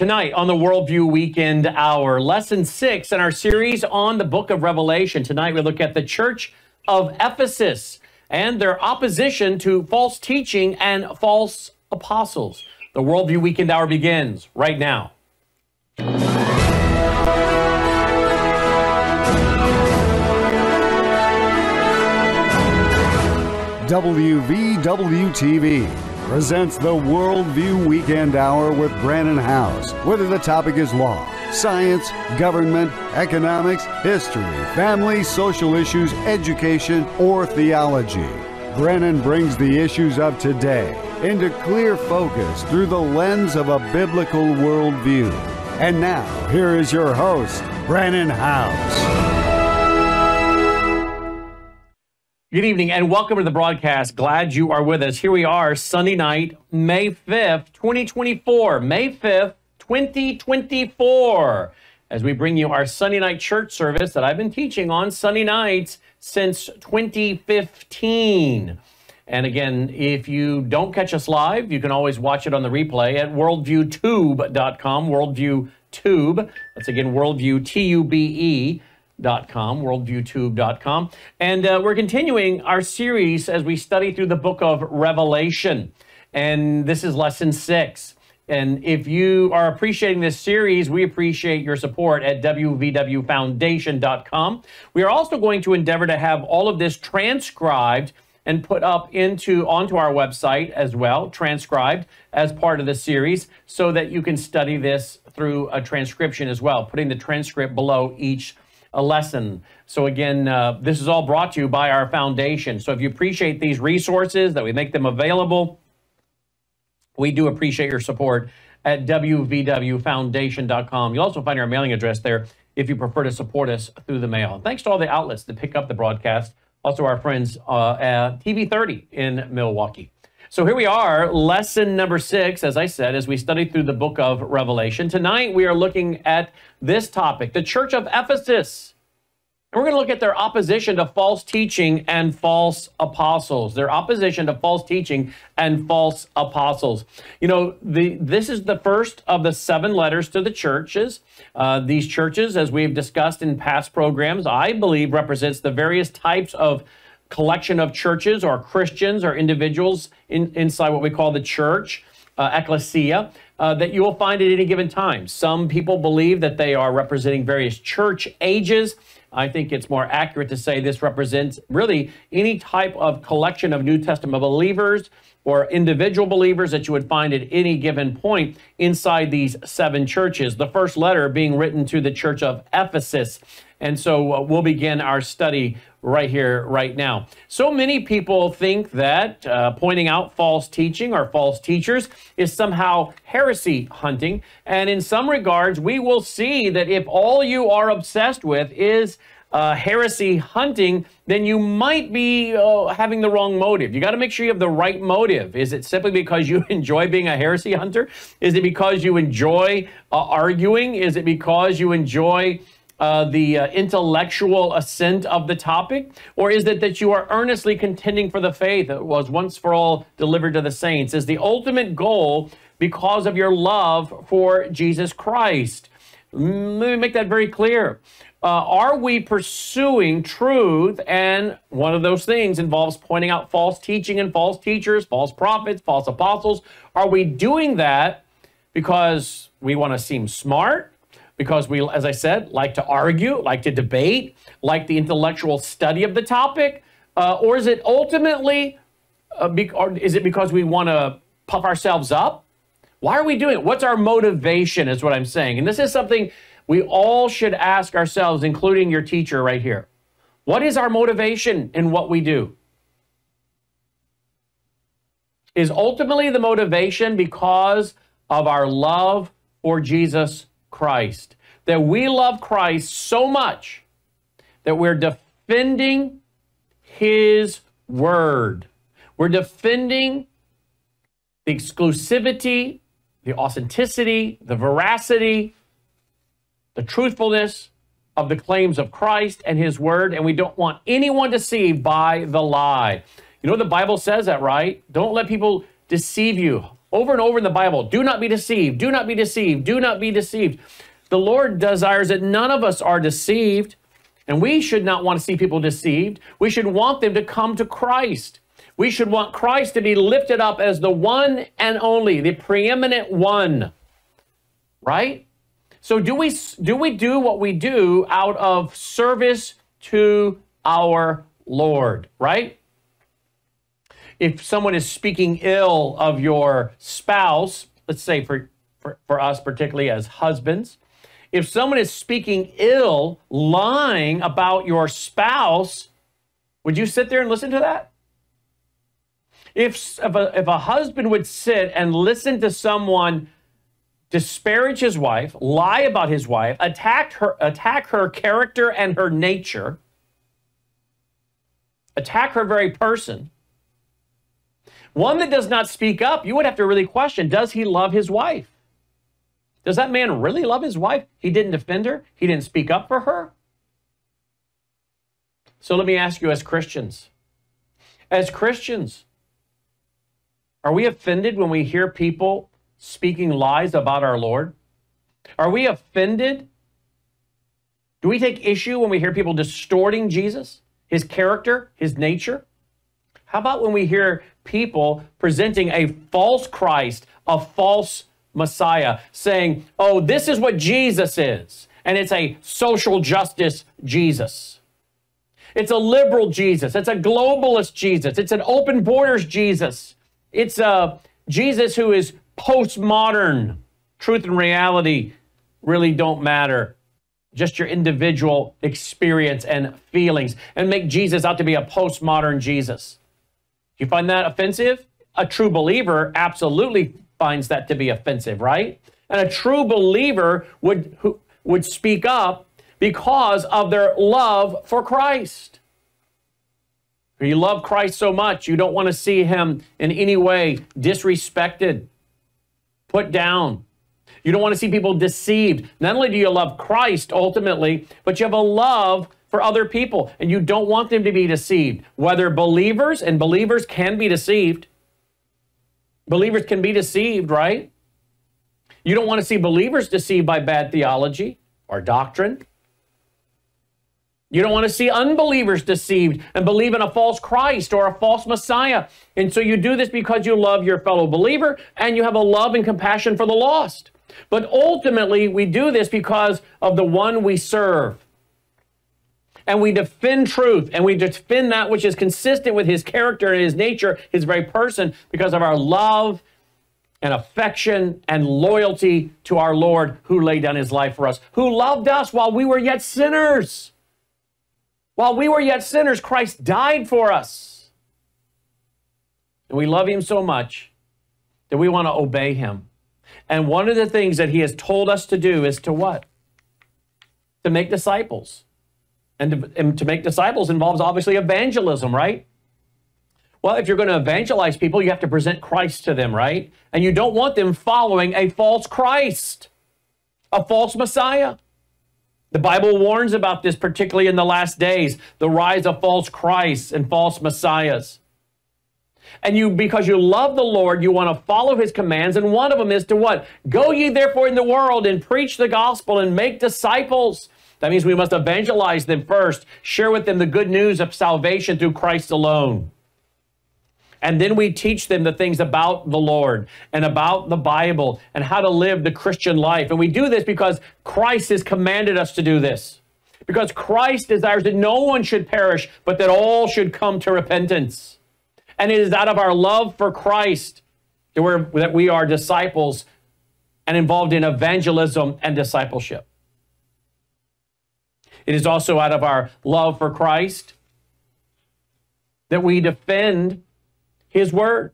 Tonight on the Worldview Weekend Hour, lesson six in our series on the book of Revelation. Tonight we look at the church of Ephesus and their opposition to false teaching and false apostles. The Worldview Weekend Hour begins right now. WVWTV presents the Worldview Weekend Hour with Brannon Howse, Whether the topic is law, science, government, economics, history, family, social issues, education, or theology, Brannon brings the issues of today into clear focus through the lens of a biblical worldview. And now, here is your host, Brannon Howse. Good evening and welcome to the broadcast. Glad you are with us. Here we are, Sunday night, May 5th, 2024. May 5th, 2024. As we bring you our Sunday night church service that I've been teaching on Sunday nights since 2015. And again, if you don't catch us live, you can always watch it on the replay at worldviewtube.com. Worldviewtube. That's again, worldview, T U B E worldviewtube.com, worldviewtube.com. And uh, we're continuing our series as we study through the book of Revelation. And this is lesson six. And if you are appreciating this series, we appreciate your support at wvwfoundation.com. We are also going to endeavor to have all of this transcribed and put up into onto our website as well, transcribed as part of the series, so that you can study this through a transcription as well, putting the transcript below each a lesson. So again, uh, this is all brought to you by our foundation. So if you appreciate these resources, that we make them available, we do appreciate your support at wvwfoundation.com. You'll also find our mailing address there if you prefer to support us through the mail. Thanks to all the outlets that pick up the broadcast, also our friends uh, at TV30 in Milwaukee. So here we are, lesson number six, as I said, as we study through the book of Revelation. Tonight we are looking at this topic, the church of Ephesus. And we're going to look at their opposition to false teaching and false apostles. Their opposition to false teaching and false apostles. You know, the this is the first of the seven letters to the churches. Uh, these churches, as we've discussed in past programs, I believe represents the various types of collection of churches or Christians or individuals in, inside what we call the church, uh, ecclesia, uh, that you will find at any given time. Some people believe that they are representing various church ages. I think it's more accurate to say this represents really any type of collection of New Testament believers or individual believers that you would find at any given point inside these seven churches. The first letter being written to the church of Ephesus. And so uh, we'll begin our study right here, right now. So many people think that uh, pointing out false teaching or false teachers is somehow heresy hunting. And in some regards, we will see that if all you are obsessed with is uh, heresy hunting, then you might be uh, having the wrong motive. You got to make sure you have the right motive. Is it simply because you enjoy being a heresy hunter? Is it because you enjoy uh, arguing? Is it because you enjoy uh, the uh, intellectual assent of the topic? Or is it that you are earnestly contending for the faith that was once for all delivered to the saints? Is the ultimate goal because of your love for Jesus Christ? Let me make that very clear. Uh, are we pursuing truth? And one of those things involves pointing out false teaching and false teachers, false prophets, false apostles. Are we doing that because we want to seem smart? Because we, as I said, like to argue, like to debate, like the intellectual study of the topic? Uh, or is it ultimately, uh, be, or is it because we want to puff ourselves up? Why are we doing it? What's our motivation, is what I'm saying. And this is something we all should ask ourselves, including your teacher right here. What is our motivation in what we do? Is ultimately the motivation because of our love for Jesus Christ. That we love Christ so much that we're defending his word. We're defending the exclusivity, the authenticity, the veracity, the truthfulness of the claims of Christ and his word, and we don't want anyone deceived by the lie. You know the Bible says that, right? Don't let people deceive you. Over and over in the Bible. Do not be deceived. Do not be deceived. Do not be deceived. The Lord desires that none of us are deceived, and we should not want to see people deceived. We should want them to come to Christ. We should want Christ to be lifted up as the one and only, the preeminent one. Right? So do we do we do what we do out of service to our Lord, right? If someone is speaking ill of your spouse, let's say for, for, for us, particularly as husbands, if someone is speaking ill, lying about your spouse, would you sit there and listen to that? If, if, a, if a husband would sit and listen to someone disparage his wife, lie about his wife, attack her, attack her character and her nature, attack her very person, one that does not speak up, you would have to really question does he love his wife? Does that man really love his wife? He didn't defend her, he didn't speak up for her. So let me ask you, as Christians, as Christians, are we offended when we hear people speaking lies about our Lord? Are we offended? Do we take issue when we hear people distorting Jesus, his character, his nature? How about when we hear people presenting a false Christ, a false Messiah, saying, oh, this is what Jesus is, and it's a social justice Jesus. It's a liberal Jesus. It's a globalist Jesus. It's an open borders Jesus. It's a Jesus who is postmodern. Truth and reality really don't matter. Just your individual experience and feelings, and make Jesus out to be a postmodern Jesus. You find that offensive? A true believer absolutely finds that to be offensive, right? And a true believer would who, would speak up because of their love for Christ. You love Christ so much, you don't want to see him in any way disrespected, put down. You don't want to see people deceived. Not only do you love Christ ultimately, but you have a love for other people and you don't want them to be deceived. Whether believers and believers can be deceived, Believers can be deceived, right? You don't want to see believers deceived by bad theology or doctrine. You don't want to see unbelievers deceived and believe in a false Christ or a false Messiah. And so you do this because you love your fellow believer and you have a love and compassion for the lost. But ultimately, we do this because of the one we serve and we defend truth and we defend that which is consistent with his character and his nature, his very person, because of our love and affection and loyalty to our Lord who laid down his life for us, who loved us while we were yet sinners. While we were yet sinners, Christ died for us. And we love him so much that we want to obey him. And one of the things that he has told us to do is to what? To make disciples. And to, and to make disciples involves obviously evangelism, right? Well, if you're going to evangelize people, you have to present Christ to them, right? And you don't want them following a false Christ, a false Messiah. The Bible warns about this, particularly in the last days the rise of false Christs and false Messiahs. And you, because you love the Lord, you want to follow his commands. And one of them is to what? Go ye therefore in the world and preach the gospel and make disciples that means we must evangelize them first, share with them the good news of salvation through Christ alone. And then we teach them the things about the Lord and about the Bible and how to live the Christian life. And we do this because Christ has commanded us to do this. Because Christ desires that no one should perish, but that all should come to repentance. And it is out of our love for Christ that, we're, that we are disciples and involved in evangelism and discipleship. It is also out of our love for Christ that we defend his word.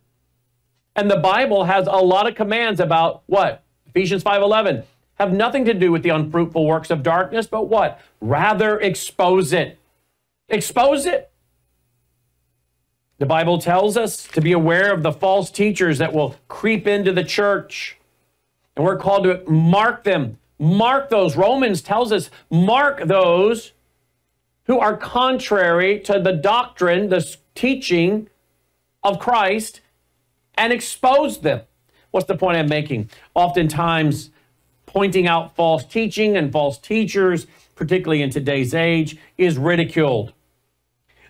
And the Bible has a lot of commands about what? Ephesians 5:11 have nothing to do with the unfruitful works of darkness, but what? Rather expose it. Expose it. The Bible tells us to be aware of the false teachers that will creep into the church. And we're called to mark them Mark those. Romans tells us, mark those who are contrary to the doctrine, the teaching of Christ, and expose them. What's the point I'm making? Oftentimes, pointing out false teaching and false teachers, particularly in today's age, is ridiculed.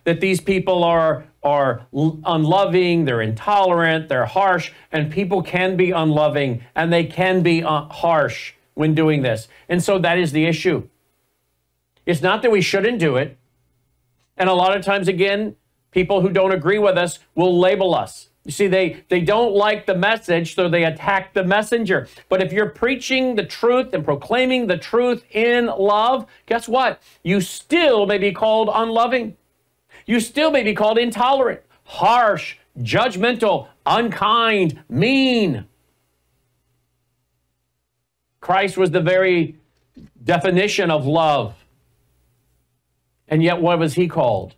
That these people are, are unloving, they're intolerant, they're harsh, and people can be unloving and they can be uh, harsh when doing this. And so that is the issue. It's not that we shouldn't do it. And a lot of times, again, people who don't agree with us will label us. You see, they, they don't like the message, so they attack the messenger. But if you're preaching the truth and proclaiming the truth in love, guess what? You still may be called unloving. You still may be called intolerant, harsh, judgmental, unkind, mean. Christ was the very definition of love. And yet, what was he called?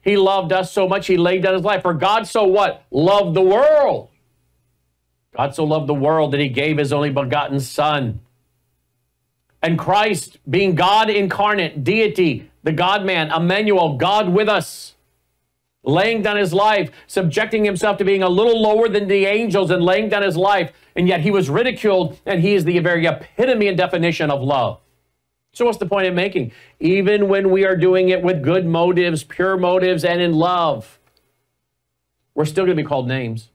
He loved us so much, he laid down his life. For God so what? Loved the world. God so loved the world that he gave his only begotten Son. And Christ, being God incarnate, deity, the God man, Emmanuel, God with us, laying down his life, subjecting himself to being a little lower than the angels and laying down his life. And yet he was ridiculed, and he is the very epitome and definition of love. So, what's the point of making? Even when we are doing it with good motives, pure motives, and in love, we're still going to be called names.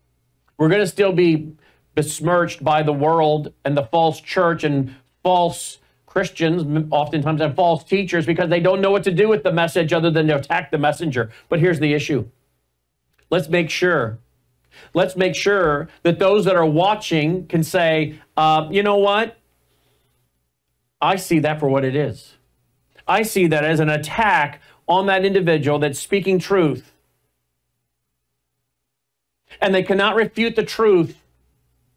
We're going to still be besmirched by the world and the false church and false Christians, oftentimes, and false teachers because they don't know what to do with the message other than to attack the messenger. But here's the issue let's make sure. Let's make sure that those that are watching can say, uh, you know what? I see that for what it is. I see that as an attack on that individual that's speaking truth. And they cannot refute the truth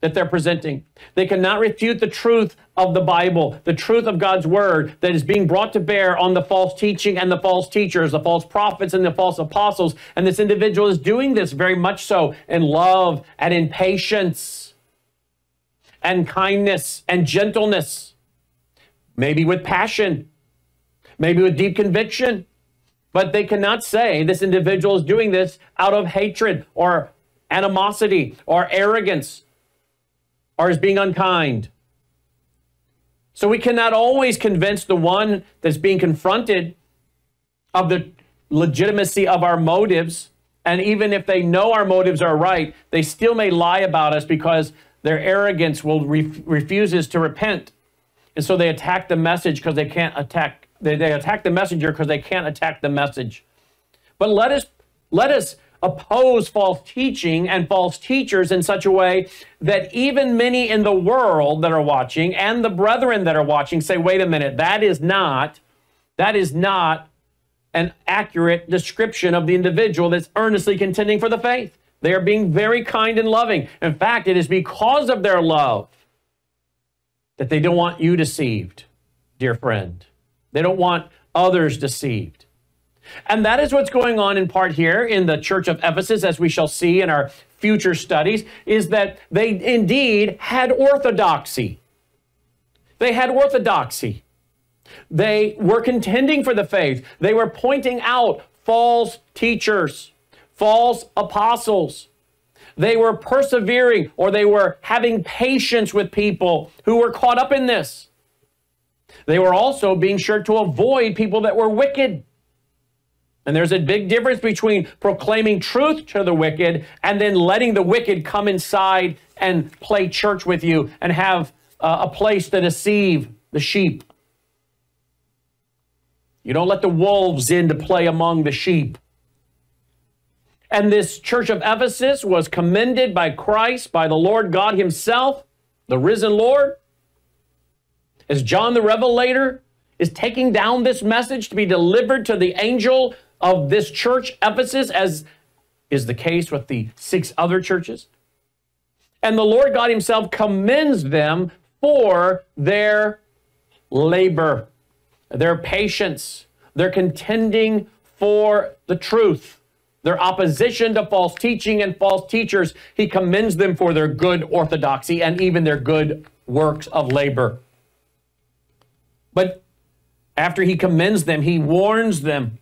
that they're presenting. They cannot refute the truth of the Bible, the truth of God's word that is being brought to bear on the false teaching and the false teachers, the false prophets and the false apostles. And this individual is doing this very much so in love and in patience and kindness and gentleness maybe with passion, maybe with deep conviction. But they cannot say this individual is doing this out of hatred or animosity or arrogance or is being unkind. So we cannot always convince the one that's being confronted of the legitimacy of our motives. And even if they know our motives are right, they still may lie about us because their arrogance will re- refuses to repent. And so they attack the message because they can't attack, they, they attack the messenger because they can't attack the message. But let us, let us oppose false teaching and false teachers in such a way that even many in the world that are watching and the brethren that are watching say, wait a minute, that is not, that is not an accurate description of the individual that's earnestly contending for the faith. They are being very kind and loving. In fact, it is because of their love that they don't want you deceived, dear friend. They don't want others deceived. And that is what's going on in part here in the church of Ephesus, as we shall see in our future studies, is that they indeed had orthodoxy. They had orthodoxy. They were contending for the faith. They were pointing out false teachers, false apostles, they were persevering or they were having patience with people who were caught up in this. They were also being sure to avoid people that were wicked. And there's a big difference between proclaiming truth to the wicked and then letting the wicked come inside and play church with you and have uh, a place to deceive the sheep. You don't let the wolves in to play among the sheep. And this church of Ephesus was commended by Christ, by the Lord God Himself, the risen Lord. As John the Revelator is taking down this message to be delivered to the angel of this church, Ephesus, as is the case with the six other churches. And the Lord God Himself commends them for their labor, their patience, their contending for the truth their opposition to false teaching and false teachers, he commends them for their good orthodoxy and even their good works of labor. But after he commends them, he warns them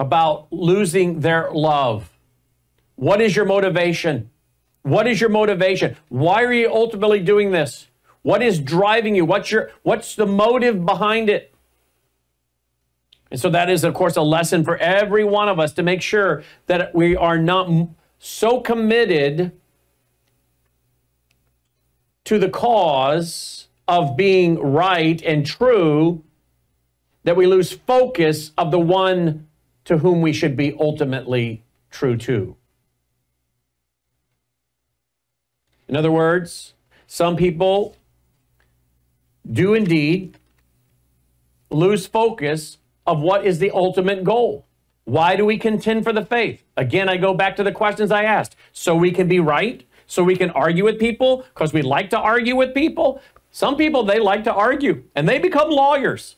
about losing their love. What is your motivation? What is your motivation? Why are you ultimately doing this? What is driving you? What's your what's the motive behind it? And so that is of course a lesson for every one of us to make sure that we are not so committed to the cause of being right and true that we lose focus of the one to whom we should be ultimately true to. In other words, some people do indeed lose focus of what is the ultimate goal. Why do we contend for the faith? Again, I go back to the questions I asked. So we can be right, so we can argue with people, because we like to argue with people. Some people, they like to argue and they become lawyers.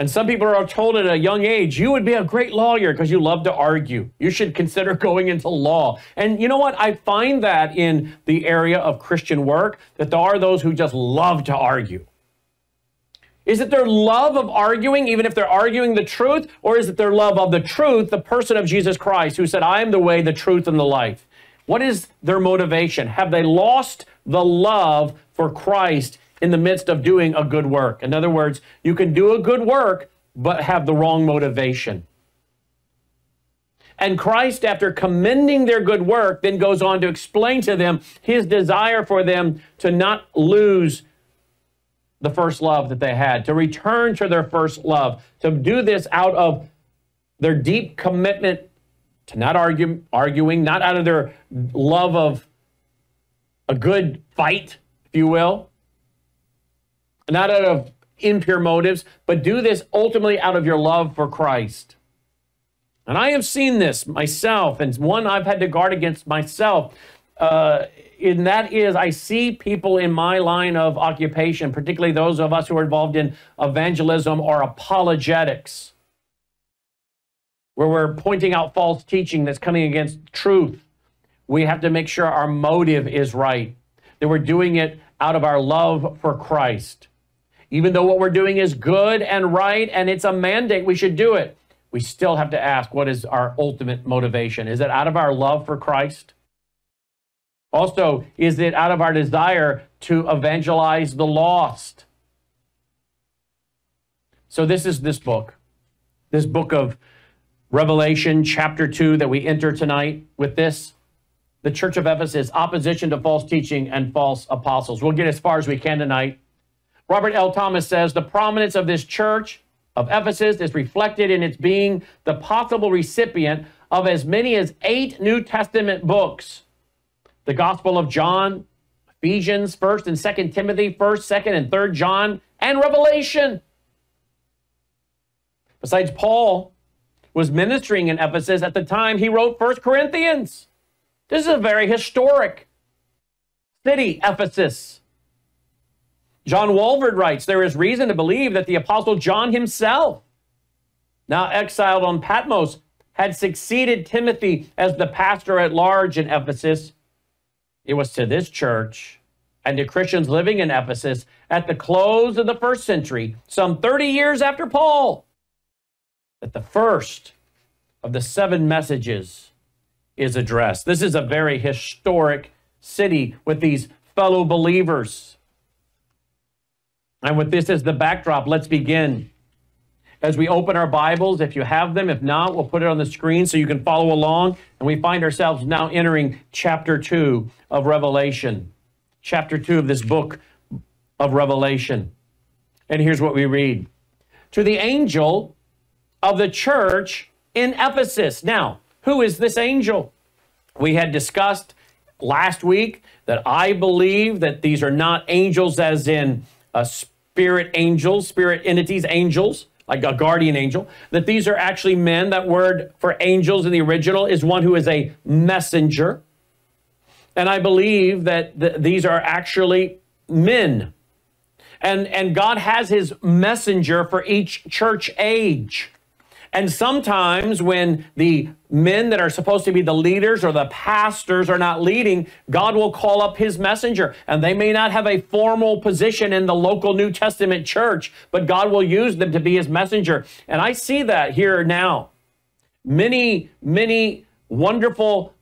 And some people are told at a young age, you would be a great lawyer because you love to argue. You should consider going into law. And you know what? I find that in the area of Christian work, that there are those who just love to argue. Is it their love of arguing, even if they're arguing the truth, or is it their love of the truth, the person of Jesus Christ, who said, I am the way, the truth, and the life? What is their motivation? Have they lost the love for Christ in the midst of doing a good work. In other words, you can do a good work, but have the wrong motivation. And Christ, after commending their good work, then goes on to explain to them his desire for them to not lose the first love that they had, to return to their first love, to do this out of their deep commitment to not argue, arguing, not out of their love of a good fight, if you will, not out of impure motives, but do this ultimately out of your love for Christ. And I have seen this myself, and one I've had to guard against myself. Uh, and that is, I see people in my line of occupation, particularly those of us who are involved in evangelism or apologetics, where we're pointing out false teaching that's coming against truth. We have to make sure our motive is right, that we're doing it out of our love for Christ. Even though what we're doing is good and right and it's a mandate, we should do it. We still have to ask what is our ultimate motivation? Is it out of our love for Christ? Also, is it out of our desire to evangelize the lost? So, this is this book, this book of Revelation, chapter 2, that we enter tonight with this. The Church of Ephesus, opposition to false teaching and false apostles. We'll get as far as we can tonight. Robert L. Thomas says the prominence of this church of Ephesus is reflected in its being the possible recipient of as many as eight New Testament books the Gospel of John, Ephesians, 1st and 2nd Timothy, 1st, 2nd, and 3rd John, and Revelation. Besides, Paul was ministering in Ephesus at the time he wrote 1st Corinthians. This is a very historic city, Ephesus. John Walvoord writes there is reason to believe that the Apostle John himself, now exiled on Patmos, had succeeded Timothy as the pastor at large in Ephesus. It was to this church and to Christians living in Ephesus at the close of the first century, some 30 years after Paul, that the first of the seven messages is addressed. This is a very historic city with these fellow believers. And with this as the backdrop, let's begin. As we open our Bibles, if you have them, if not, we'll put it on the screen so you can follow along. And we find ourselves now entering chapter 2 of Revelation. Chapter 2 of this book of Revelation. And here's what we read To the angel of the church in Ephesus. Now, who is this angel? We had discussed last week that I believe that these are not angels as in a spirit angels, spirit entities, angels, like a guardian angel, that these are actually men. That word for angels in the original is one who is a messenger. And I believe that th- these are actually men. And, and God has his messenger for each church age. And sometimes when the men that are supposed to be the leaders or the pastors are not leading, God will call up his messenger. And they may not have a formal position in the local New Testament church, but God will use them to be his messenger. And I see that here now. Many, many wonderful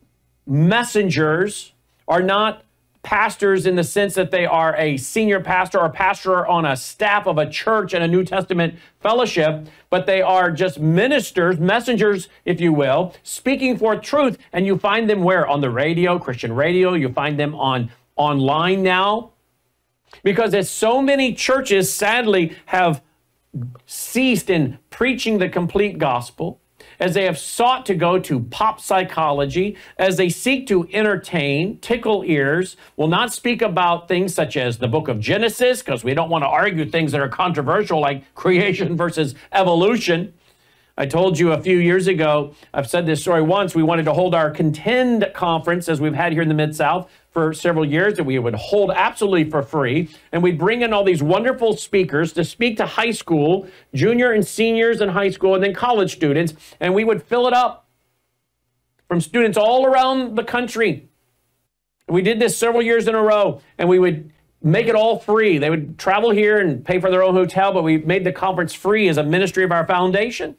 messengers are not pastors in the sense that they are a senior pastor or pastor on a staff of a church and a New Testament fellowship, but they are just ministers, messengers, if you will, speaking forth truth. And you find them where? On the radio, Christian radio. You find them on online now. Because as so many churches sadly have ceased in preaching the complete gospel, as they have sought to go to pop psychology, as they seek to entertain, tickle ears, will not speak about things such as the book of Genesis, because we don't want to argue things that are controversial like creation versus evolution. I told you a few years ago, I've said this story once, we wanted to hold our contend conference as we've had here in the Mid South for several years that we would hold absolutely for free. And we'd bring in all these wonderful speakers to speak to high school, junior and seniors in high school, and then college students. And we would fill it up from students all around the country. We did this several years in a row, and we would make it all free. They would travel here and pay for their own hotel, but we made the conference free as a ministry of our foundation.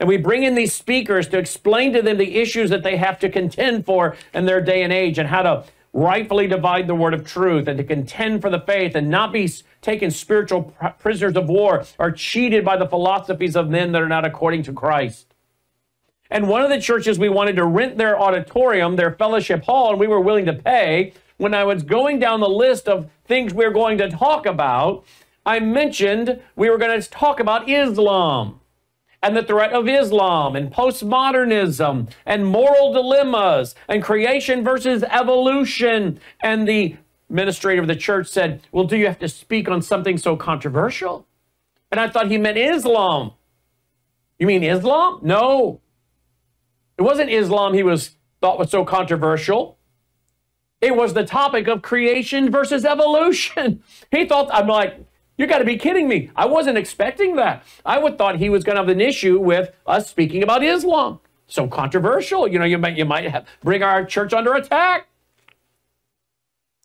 And we bring in these speakers to explain to them the issues that they have to contend for in their day and age and how to rightfully divide the word of truth and to contend for the faith and not be taken spiritual prisoners of war or cheated by the philosophies of men that are not according to Christ. And one of the churches we wanted to rent their auditorium, their fellowship hall, and we were willing to pay. When I was going down the list of things we we're going to talk about, I mentioned we were going to talk about Islam and the threat of Islam and postmodernism and moral dilemmas and creation versus evolution. And the administrator of the church said, Well, do you have to speak on something so controversial? And I thought he meant Islam. You mean Islam? No. It wasn't Islam he was thought was so controversial. It was the topic of creation versus evolution. He thought, I'm like, you got to be kidding me. I wasn't expecting that. I would thought he was going to have an issue with us speaking about Islam. So controversial. You know, you might you might have, bring our church under attack.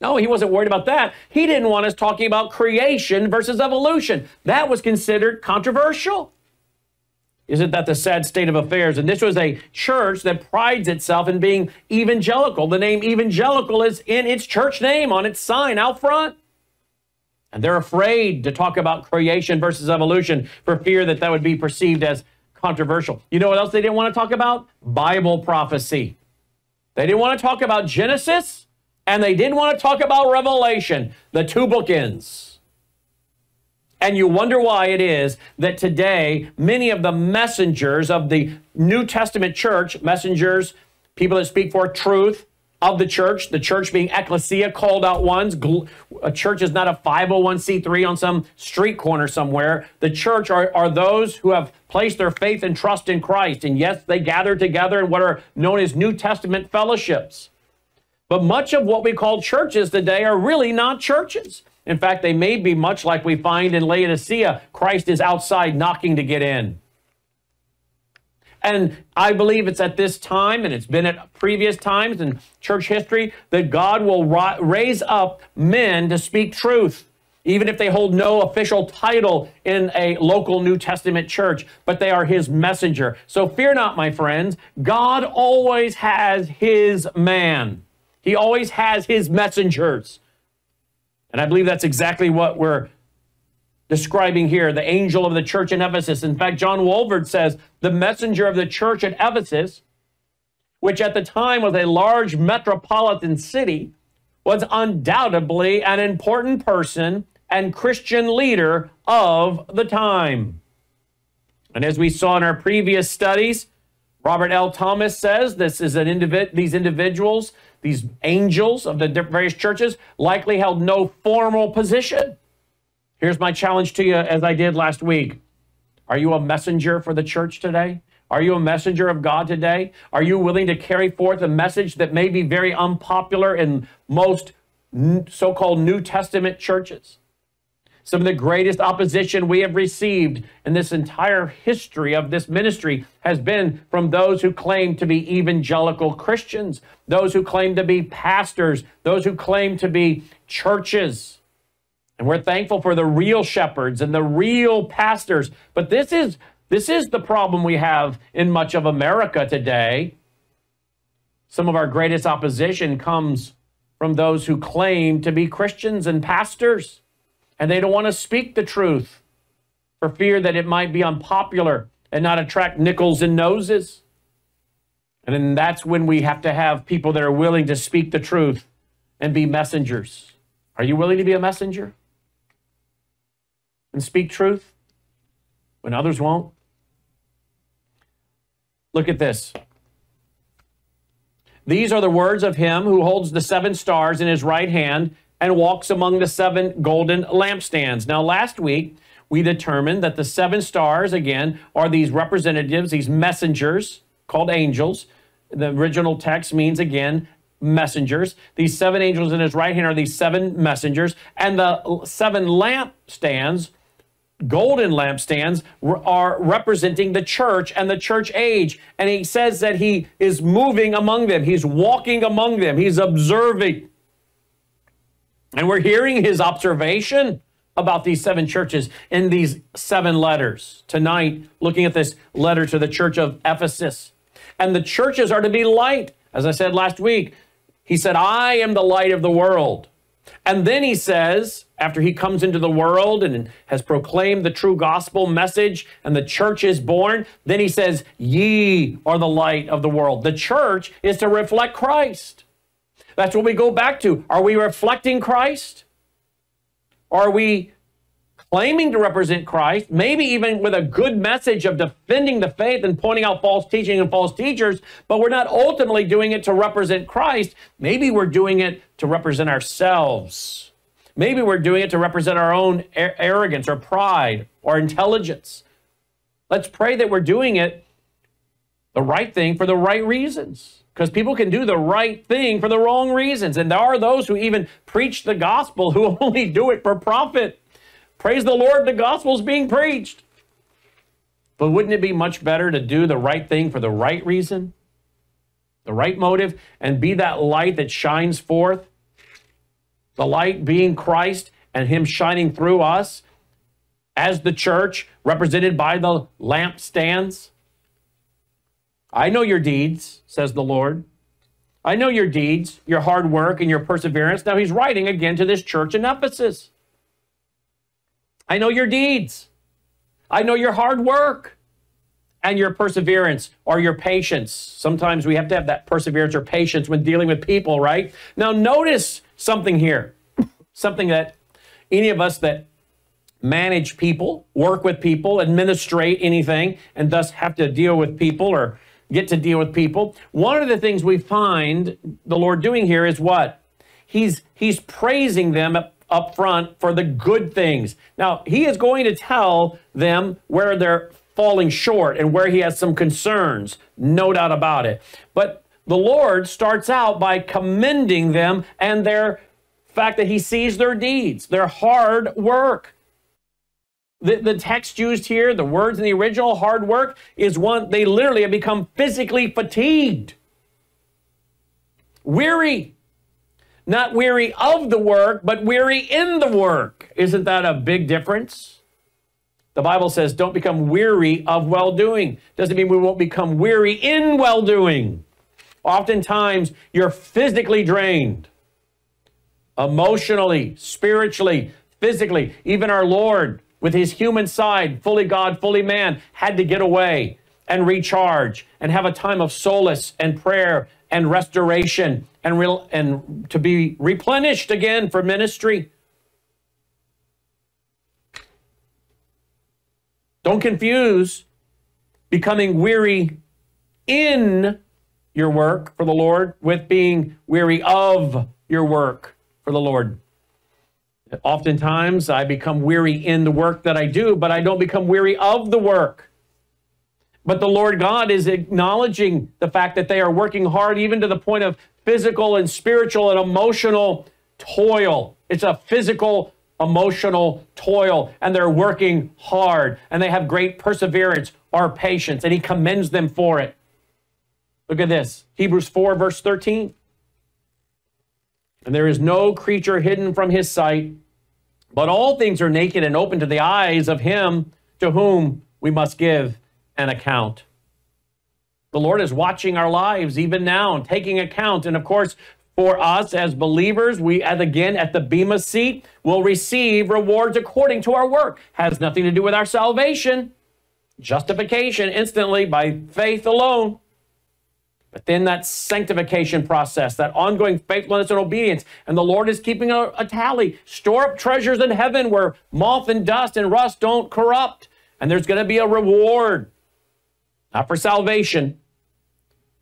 No, he wasn't worried about that. He didn't want us talking about creation versus evolution. That was considered controversial. Isn't that the sad state of affairs? And this was a church that prides itself in being evangelical. The name evangelical is in its church name on its sign out front. And they're afraid to talk about creation versus evolution for fear that that would be perceived as controversial. You know what else they didn't want to talk about? Bible prophecy. They didn't want to talk about Genesis and they didn't want to talk about Revelation, the two bookends. And you wonder why it is that today many of the messengers of the New Testament church, messengers, people that speak for truth, of the church, the church being ecclesia, called out ones. A church is not a 501c3 on some street corner somewhere. The church are, are those who have placed their faith and trust in Christ. And yes, they gather together in what are known as New Testament fellowships. But much of what we call churches today are really not churches. In fact, they may be much like we find in Laodicea. Christ is outside knocking to get in. And I believe it's at this time, and it's been at previous times in church history, that God will raise up men to speak truth, even if they hold no official title in a local New Testament church, but they are his messenger. So fear not, my friends. God always has his man, he always has his messengers. And I believe that's exactly what we're describing here the angel of the church in Ephesus. In fact, John Walvoord says the messenger of the church at Ephesus, which at the time was a large metropolitan city, was undoubtedly an important person and Christian leader of the time. And as we saw in our previous studies, Robert L. Thomas says this is an individ- these individuals, these angels of the various churches, likely held no formal position Here's my challenge to you as I did last week. Are you a messenger for the church today? Are you a messenger of God today? Are you willing to carry forth a message that may be very unpopular in most so called New Testament churches? Some of the greatest opposition we have received in this entire history of this ministry has been from those who claim to be evangelical Christians, those who claim to be pastors, those who claim to be churches. And we're thankful for the real shepherds and the real pastors. But this is this is the problem we have in much of America today. Some of our greatest opposition comes from those who claim to be Christians and pastors, and they don't want to speak the truth for fear that it might be unpopular and not attract nickels and noses. And then that's when we have to have people that are willing to speak the truth and be messengers. Are you willing to be a messenger and speak truth when others won't? Look at this. These are the words of him who holds the seven stars in his right hand and walks among the seven golden lampstands. Now, last week, we determined that the seven stars, again, are these representatives, these messengers called angels. The original text means, again, messengers. These seven angels in his right hand are these seven messengers. And the seven lampstands golden lampstands are representing the church and the church age. And he says that he is moving among them, he's walking among them, he's observing. And we're hearing his observation about these seven churches in these seven letters. Tonight, looking at this letter to the church of Ephesus. And the churches are to be light. As I said last week, he said, I am the light of the world. And then he says, after he comes into the world and has proclaimed the true gospel message and the church is born, then he says, Ye are the light of the world. The church is to reflect Christ. That's what we go back to. Are we reflecting Christ? Are we claiming to represent Christ, maybe even with a good message of defending the faith and pointing out false teaching and false teachers, but we're not ultimately doing it to represent Christ. Maybe we're doing it to represent ourselves. Maybe we're doing it to represent our own arrogance or pride or intelligence. Let's pray that we're doing it the right thing for the right reasons. Because people can do the right thing for the wrong reasons. And there are those who even preach the gospel who only do it for profit. Praise the Lord, the gospel's being preached. But wouldn't it be much better to do the right thing for the right reason, the right motive, and be that light that shines forth? The light being Christ and Him shining through us as the church, represented by the lampstands. I know your deeds, says the Lord. I know your deeds, your hard work, and your perseverance. Now he's writing again to this church in Ephesus. I know your deeds. I know your hard work and your perseverance or your patience. Sometimes we have to have that perseverance or patience when dealing with people, right? Now, notice something here, something that any of us that manage people, work with people, administrate anything, and thus have to deal with people or get to deal with people. One of the things we find the Lord doing here is what? He's he's praising them up front for the good things. Now, he is going to tell them where they're falling short and where he has some concerns, no doubt about it. But the Lord starts out by commending them and their fact that he sees their deeds, their hard work. The, the text used here, the words in the original hard work, is one they literally have become physically fatigued, weary, not weary of the work, but weary in the work. Isn't that a big difference? The Bible says, don't become weary of well doing. Doesn't mean we won't become weary in well doing. Oftentimes, you're physically drained, emotionally, spiritually, physically. Even our Lord, with his human side, fully God, fully man, had to get away and recharge and have a time of solace and prayer and restoration and, real, and to be replenished again for ministry. Don't confuse becoming weary in your work for the Lord with being weary of your work for the Lord. Oftentimes, I become weary in the work that I do, but I don't become weary of the work. But the Lord God is acknowledging the fact that they are working hard, even to the point of physical and spiritual and emotional toil. It's a physical, emotional toil, and they're working hard, and they have great perseverance or patience, and He commends them for it. Look at this Hebrews 4, verse 13. And there is no creature hidden from His sight, but all things are naked and open to the eyes of Him to whom we must give an account. The Lord is watching our lives even now and taking account. And of course, for us as believers, we, as again, at the Bema seat, will receive rewards according to our work. Has nothing to do with our salvation. Justification instantly by faith alone. But then that sanctification process, that ongoing faithfulness and obedience, and the Lord is keeping a, a, tally. Store up treasures in heaven where moth and dust and rust don't corrupt. And there's going to be a reward, not for salvation,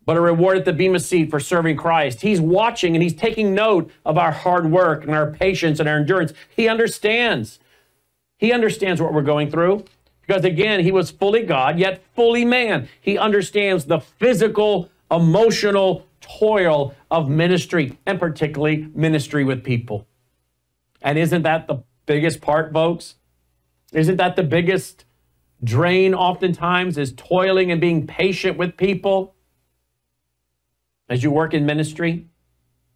but a reward at the Bema seat for serving Christ. He's watching and he's taking note of our hard work and our patience and our endurance. He understands. He understands what we're going through because, again, he was fully God, yet fully man. He understands the physical, emotional toil of ministry, and particularly ministry with people. And isn't that the biggest part, folks? Isn't that the biggest drain oftentimes is toiling and being patient with people? as you work in ministry.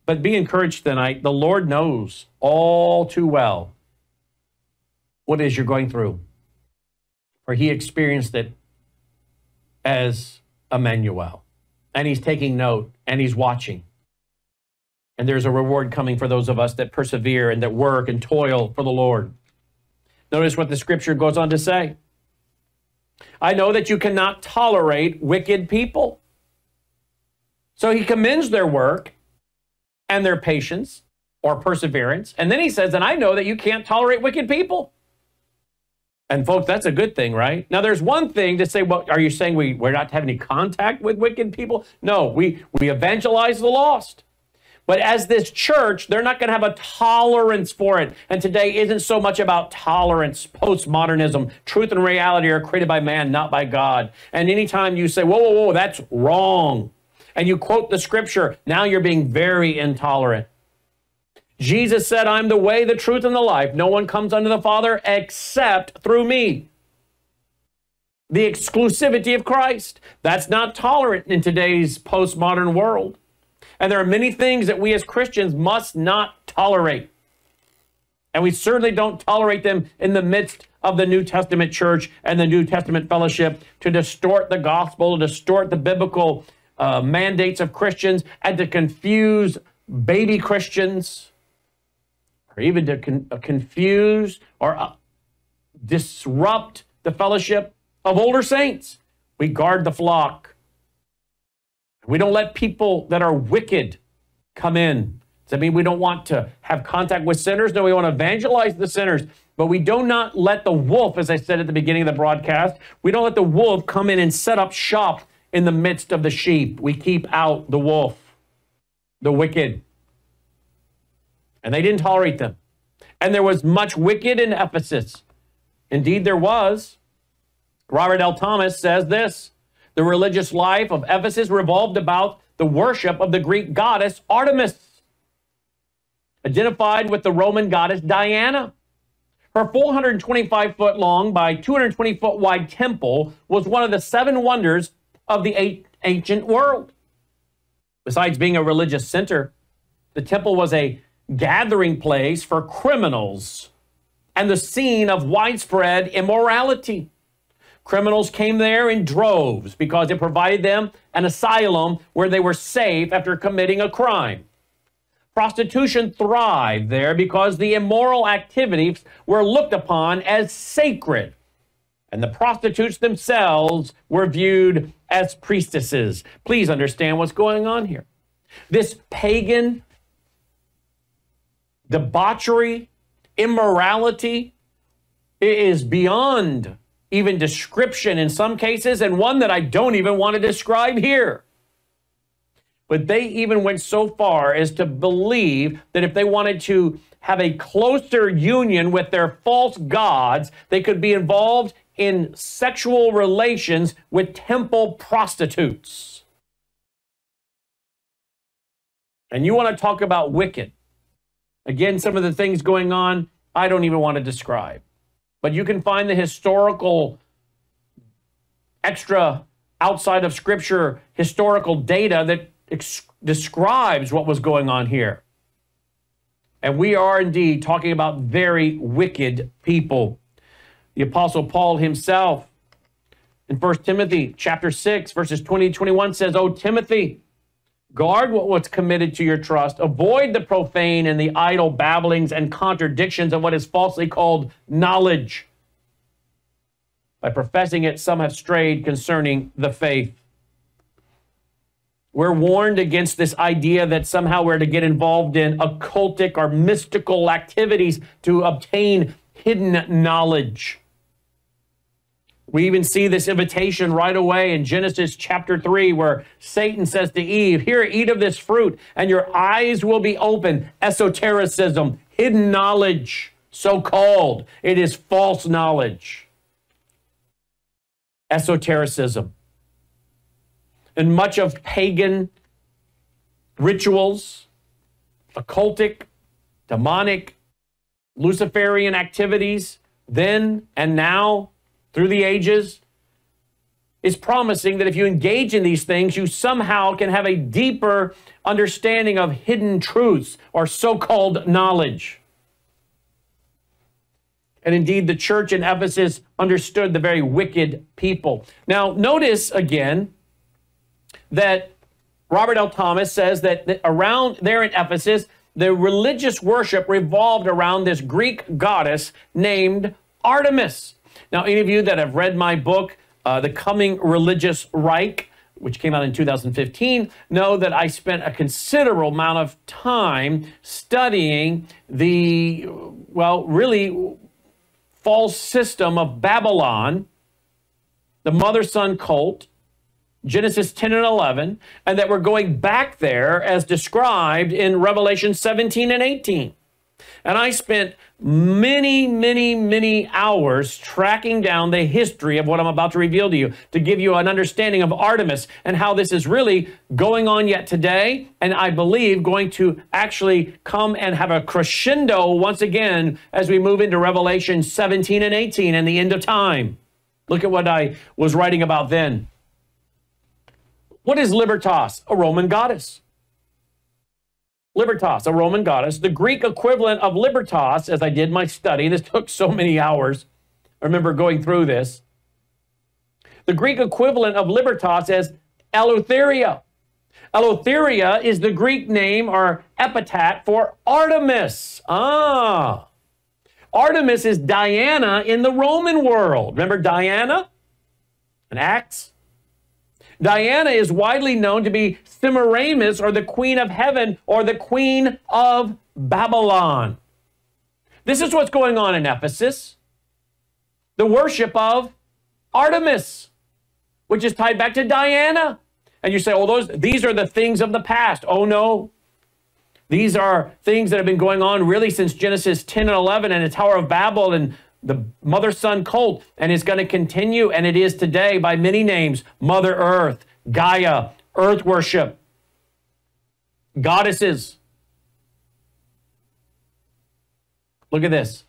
But be encouraged tonight. The Lord knows all too well what is you're going through, for He experienced it as Emmanuel. And He's taking note and He's watching. And there's a reward coming for those of us that persevere and that work and toil for the Lord. Notice what the scripture goes on to say. I know that you cannot tolerate wicked people. So he commends their work and their patience or perseverance. And then he says, And I know that you can't tolerate wicked people. And folks, that's a good thing, right? Now, there's one thing to say, well, are you saying we, we're not to have any contact with wicked people? No, we, we evangelize the lost. But as this church, they're not going to have a tolerance for it. And today isn't so much about tolerance, postmodernism. Truth and reality are created by man, not by God. And anytime you say, whoa, whoa, whoa, that's wrong, and you quote the scripture, now you're being very intolerant. Jesus said, I'm the way, the truth, and the life. No one comes unto the Father except through me. The exclusivity of Christ. That's not tolerant in today's postmodern world. And there are many things that we as Christians must not tolerate. And we certainly don't tolerate them in the midst of the New Testament church and the New Testament fellowship to distort the gospel, to distort the biblical uh, mandates of Christians and to confuse baby Christians or even to con- uh, confuse or uh, disrupt the fellowship of older saints. We guard the flock. We don't let people that are wicked come in. Does that mean we don't want to have contact with sinners? No, we want to evangelize the sinners. But we do not let the wolf, as I said at the beginning of the broadcast, we don't let the wolf come in and set up shop in the midst of the sheep. We keep out the wolf, the wicked. And they didn't tolerate them. And there was much wicked in Ephesus. Indeed, there was. Robert L. Thomas says this The religious life of Ephesus revolved about the worship of the Greek goddess Artemis, identified with the Roman goddess Diana. Her 425 foot long by 220 foot wide temple was one of the seven wonders of the ancient world. Besides being a religious center, the temple was a gathering place for criminals and the scene of widespread immorality. Criminals came there in droves because it provided them an asylum where they were safe after committing a crime. Prostitution thrived there because the immoral activities were looked upon as sacred and the prostitutes themselves were viewed as priestesses. Please understand what's going on here. This pagan debauchery, immorality is beyond even description in some cases, and one that I don't even want to describe here. But they even went so far as to believe that if they wanted to have a closer union with their false gods, they could be involved in sexual relations with temple prostitutes. And you want to talk about wicked. Again, some of the things going on, I don't even want to describe. But you can find the historical, extra outside of scripture, historical data that ex- describes what was going on here. And we are indeed talking about very wicked people. The apostle Paul himself in 1 Timothy chapter 6 verses 20 21 says, "Oh Timothy, Guard what's committed to your trust. Avoid the profane and the idle babblings and contradictions of what is falsely called knowledge. By professing it, some have strayed concerning the faith. We're warned against this idea that somehow we're to get involved in occultic or mystical activities to obtain hidden knowledge. We even see this invitation right away in Genesis chapter 3, where Satan says to Eve, Here, eat of this fruit, and your eyes will be open. Esotericism, hidden knowledge, so called. It is false knowledge. Esotericism. And much of pagan rituals, occultic, demonic, Luciferian activities, then and now through the ages is promising that if you engage in these things, you somehow can have a deeper understanding of hidden truths or so called knowledge. And indeed, the church in Ephesus understood the very wicked people. Now, notice again that Robert L. Thomas says that, that around there in Ephesus, the religious worship revolved around this Greek goddess named Artemis. Now, any of you that have read my book, uh, The Coming Religious Reich, which came out in 2015, know that I spent a considerable amount of time studying the, well, really false system of Babylon, the mother son cult, Genesis 10 and 11, and that we're going back there as described in Revelation 17 and 18. And I spent many, many, many hours tracking down the history of what I'm about to reveal to you to give you an understanding of Artemis and how this is really going on yet today. And I believe going to actually come and have a crescendo once again as we move into Revelation 17 and 18 and the end of time. Look at what I was writing about then. What is Libertas? A Roman goddess. Libertas, a Roman goddess. The Greek equivalent of Libertas, as I did my study, this took so many hours. I remember going through this. The Greek equivalent of Libertas is Eleutheria. Eleutheria is the Greek name or epithet for Artemis. Ah. Artemis is Diana in the Roman world. Remember Diana in Acts? Diana is widely known to be Semiramis or the Queen of Heaven or the Queen of Babylon. This is what's going on in Ephesus the worship of Artemis, which is tied back to Diana. And you say, oh, those, these are the things of the past. Oh, no. These are things that have been going on really since Genesis 10 and 11 and the Tower of Babel and the mother son cult, and it's going to continue, and it is today by many names Mother Earth, Gaia, Earth worship, goddesses. Look at this.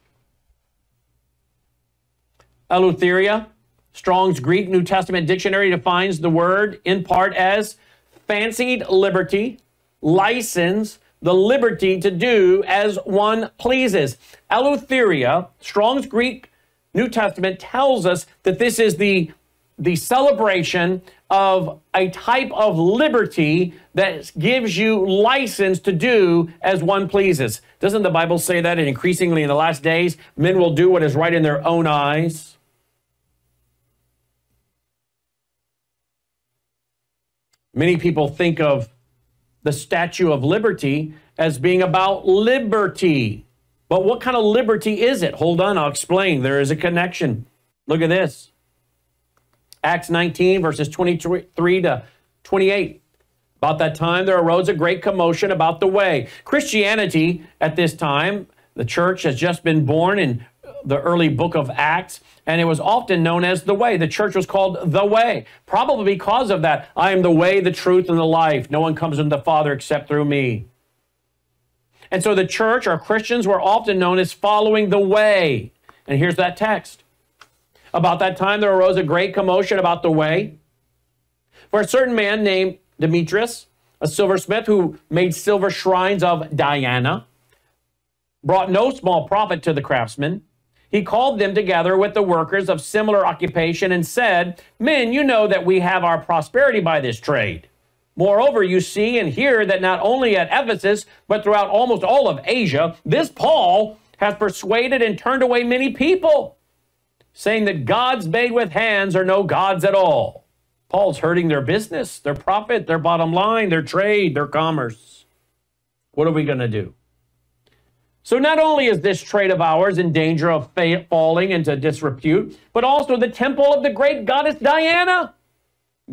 Eleutheria, Strong's Greek New Testament dictionary defines the word in part as fancied liberty, license, the liberty to do as one pleases. Eleutheria, Strong's Greek New Testament tells us that this is the, the celebration of a type of liberty that gives you license to do as one pleases. Doesn't the Bible say that? Increasingly in the last days, men will do what is right in their own eyes. Many people think of the Statue of Liberty as being about liberty. But what kind of liberty is it? Hold on, I'll explain. There is a connection. Look at this Acts 19, verses 23 to 28. About that time, there arose a great commotion about the way. Christianity at this time, the church has just been born in the early book of Acts, and it was often known as the way. The church was called the way, probably because of that. I am the way, the truth, and the life. No one comes to the Father except through me. And so the church or Christians were often known as following the way. And here's that text. About that time, there arose a great commotion about the way. For a certain man named Demetrius, a silversmith who made silver shrines of Diana, brought no small profit to the craftsmen he called them together with the workers of similar occupation and said, Men, you know that we have our prosperity by this trade. Moreover, you see and hear that not only at Ephesus, but throughout almost all of Asia, this Paul has persuaded and turned away many people, saying that gods made with hands are no gods at all. Paul's hurting their business, their profit, their bottom line, their trade, their commerce. What are we going to do? So, not only is this trade of ours in danger of falling into disrepute, but also the temple of the great goddess Diana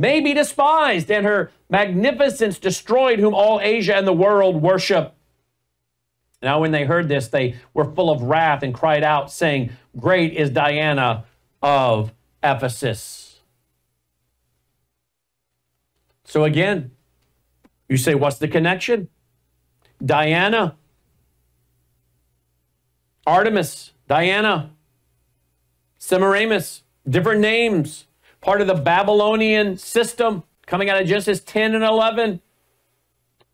may be despised and her magnificence destroyed, whom all Asia and the world worship. Now, when they heard this, they were full of wrath and cried out, saying, Great is Diana of Ephesus. So, again, you say, What's the connection? Diana, Artemis, Diana, Semiramis, different names part of the Babylonian system coming out of Genesis 10 and 11,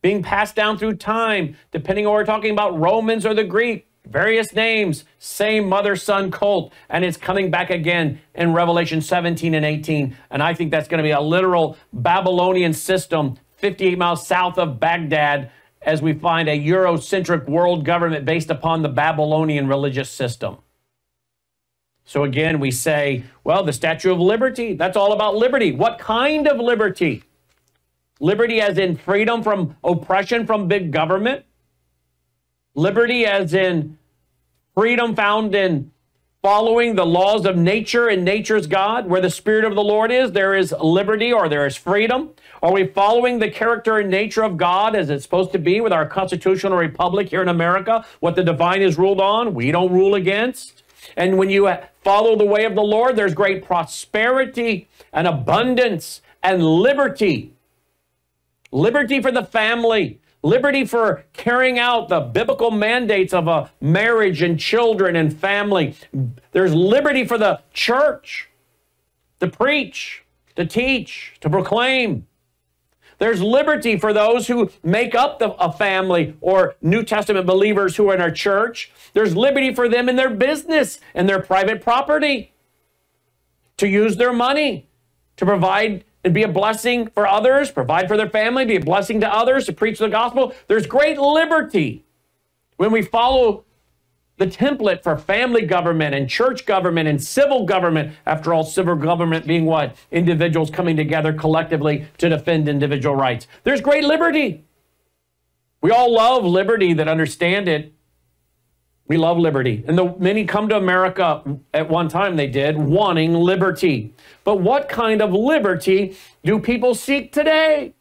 being passed down through time, depending on we're talking about Romans or the Greek, various names, same mother son cult, and it's coming back again in Revelation 17 and 18. And I think that's going to be a literal Babylonian system 58 miles south of Baghdad as we find a Eurocentric world government based upon the Babylonian religious system. So again, we say, well, the Statue of Liberty, that's all about liberty. What kind of liberty? Liberty as in freedom from oppression from big government? Liberty as in freedom found in following the laws of nature and nature's God? Where the Spirit of the Lord is, there is liberty or there is freedom? Are we following the character and nature of God as it's supposed to be with our constitutional republic here in America? What the divine is ruled on, we don't rule against. And when you uh, follow the way of the Lord, there's great prosperity and abundance and liberty. Liberty for the family, liberty for carrying out the biblical mandates of a marriage and children and family. There's liberty for the church to preach, to teach, to proclaim. There's liberty for those who make up the, a family or New Testament believers who are in our church. There's liberty for them in their business and their private property to use their money to provide and be a blessing for others, provide for their family, be a blessing to others, to preach the gospel. There's great liberty when we follow the template for family government and church government and civil government. After all, civil government being what? Individuals coming together collectively to defend individual rights. There's great liberty. We all love liberty that understand it. We love liberty. And the many come to America at one time they did wanting liberty. But what kind of liberty do people seek today?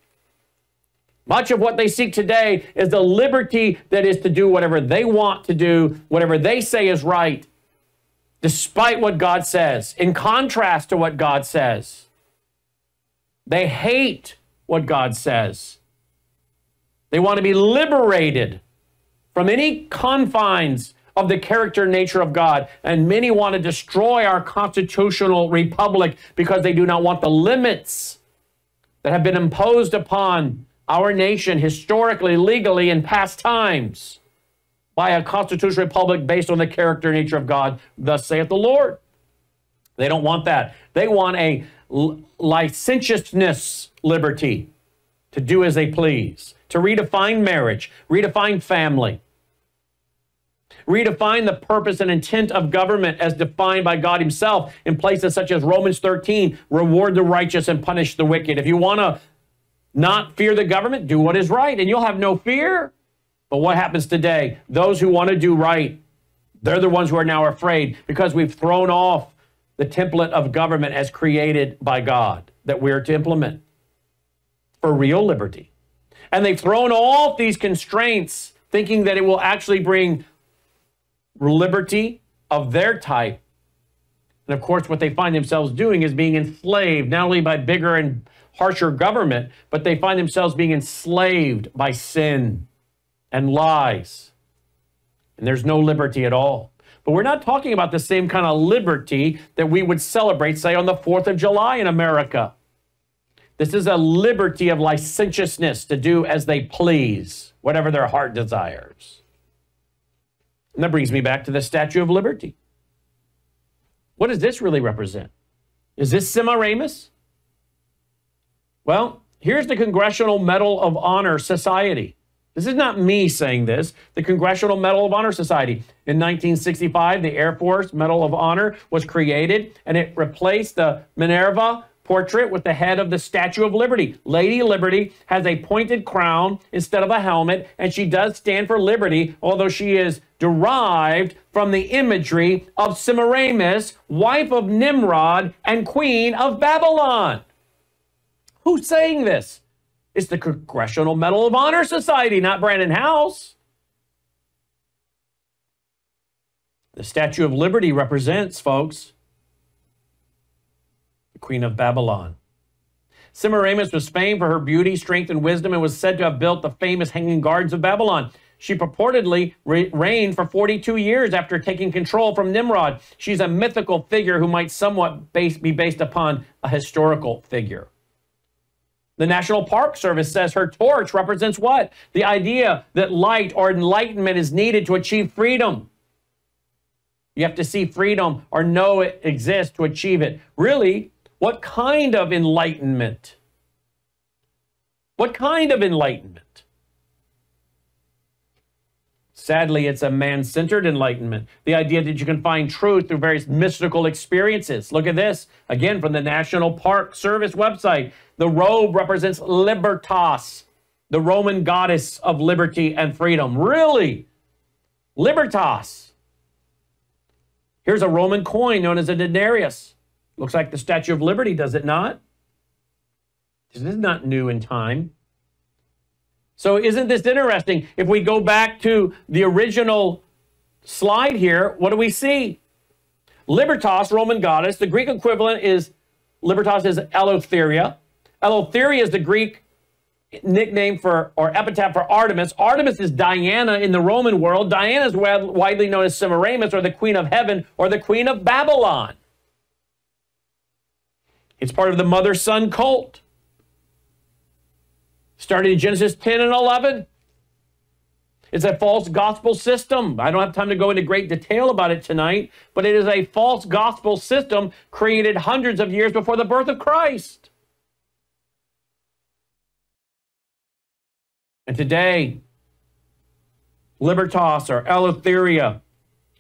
Much of what they seek today is the liberty that is to do whatever they want to do, whatever they say is right, despite what God says, in contrast to what God says. They hate what God says. They want to be liberated from any confines of the character nature of God. And many want to destroy our constitutional republic because they do not want the limits that have been imposed upon our nation historically, legally, in past times by a constitutional republic based on the character and nature of God, thus saith the Lord. They don't want that. They want a licentiousness liberty to do as they please, to redefine marriage, redefine family, redefine the purpose and intent of government as defined by God Himself in places such as Romans 13 reward the righteous and punish the wicked. If you want to not fear the government, do what is right, and you'll have no fear. But what happens today? Those who want to do right, they're the ones who are now afraid because we've thrown off the template of government as created by God that we're to implement for real liberty. And they've thrown off these constraints thinking that it will actually bring liberty of their type. And of course, what they find themselves doing is being enslaved not only by bigger and harsher government, but they find themselves being enslaved by sin and lies. And there's no liberty at all. But we're not talking about the same kind of liberty that we would celebrate, say, on the 4th of July in America. This is a liberty of licentiousness to do as they please, whatever their heart desires. And that brings me back to the Statue of Liberty. What does this really represent? Is this Semiramis? Well, Here's the Congressional Medal of Honor Society. This is not me saying this. The Congressional Medal of Honor Society. In 1965, the Air Force Medal of Honor was created and it replaced the Minerva portrait with the head of the Statue of Liberty. Lady Liberty has a pointed crown instead of a helmet, and she does stand for liberty, although she is derived from the imagery of Semiramis, wife of Nimrod and queen of Babylon. Who's saying this? It's the Congressional Medal of Honor Society, not Brannon Howse. The Statue of Liberty represents, folks, the Queen of Babylon. Semiramis was famed for her beauty, strength, and wisdom and was said to have built the famous Hanging Gardens of Babylon. She purportedly re- reigned for 42 years after taking control from Nimrod. She's a mythical figure who might somewhat base, be based upon a historical figure. The National Park Service says her torch represents what? The idea that light or enlightenment is needed to achieve freedom. You have to see freedom or know it exists to achieve it. Really, what kind of enlightenment? What kind of enlightenment? Sadly, it's a man centered enlightenment. The idea that you can find truth through various mystical experiences. Look at this, again, from the National Park Service website. The robe represents Libertas, the Roman goddess of liberty and freedom. Really? Libertas. Here's a Roman coin known as a denarius. Looks like the Statue of Liberty, does it not? This is not new in time. So, isn't this interesting? If we go back to the original slide here, what do we see? Libertas, Roman goddess, the Greek equivalent is Libertas is Eleutheria. Eleutheria is the Greek nickname for or epithet for Artemis. Artemis is Diana in the Roman world. Diana is widely known as Semiramis or the Queen of Heaven or the Queen of Babylon. It's part of the mother son cult. Started in Genesis 10 and 11. It's a false gospel system. I don't have time to go into great detail about it tonight, but it is a false gospel system created hundreds of years before the birth of Christ. And today, Libertas or Eleutheria,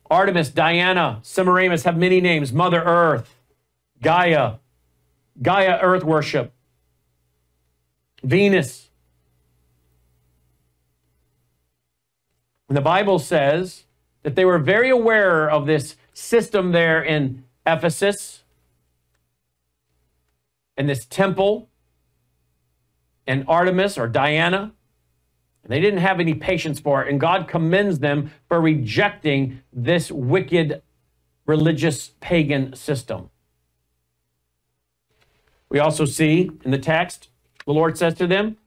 Artemis, Diana, Semiramis have many names Mother Earth, Gaia, Gaia Earth worship, Venus. And the Bible says that they were very aware of this system there in Ephesus and this temple and Artemis or Diana. And they didn't have any patience for it. And God commends them for rejecting this wicked religious pagan system. We also see in the text, the Lord says to them,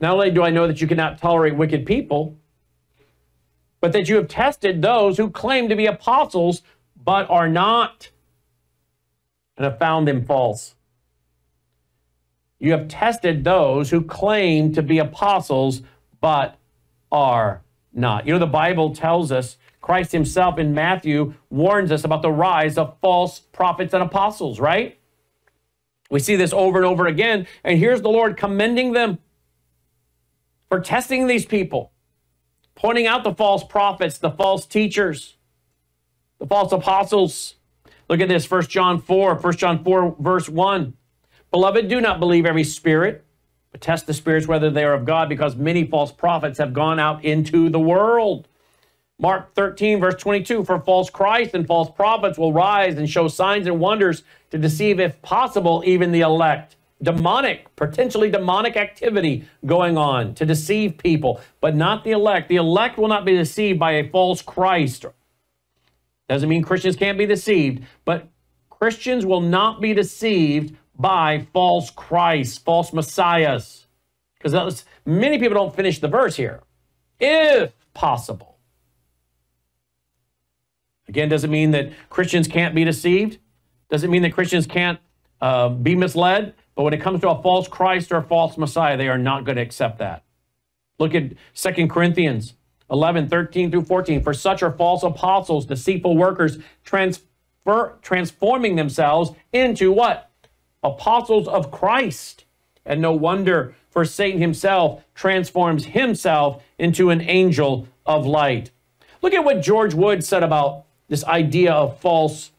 Not only do I know that you cannot tolerate wicked people, but that you have tested those who claim to be apostles but are not, and have found them false. You have tested those who claim to be apostles but are not. You know, the Bible tells us Christ himself in Matthew warns us about the rise of false prophets and apostles, right? We see this over and over again. And here's the Lord commending them for testing these people, pointing out the false prophets, the false teachers, the false apostles. Look at this, 1 John 4, 1 John 4, verse 1. Beloved, do not believe every spirit, but test the spirits whether they are of God, because many false prophets have gone out into the world. Mark 13, verse 22 For false Christ and false prophets will rise and show signs and wonders to deceive, if possible, even the elect. Demonic, potentially demonic activity going on to deceive people, but not the elect. The elect will not be deceived by a false Christ. Doesn't mean Christians can't be deceived, but Christians will not be deceived by false Christs, false messiahs. Because many people don't finish the verse here. If possible. Again, doesn't mean that Christians can't be deceived. Doesn't mean that Christians can't uh, be misled. But when it comes to a false Christ or a false Messiah, they are not going to accept that. Look at Second Corinthians 11, 13 through 14. For such are false apostles, deceitful workers, transfer, transforming themselves into what? apostles of Christ. And no wonder, for Satan himself transforms himself into an angel of light. Look at what George Wood said about this idea of false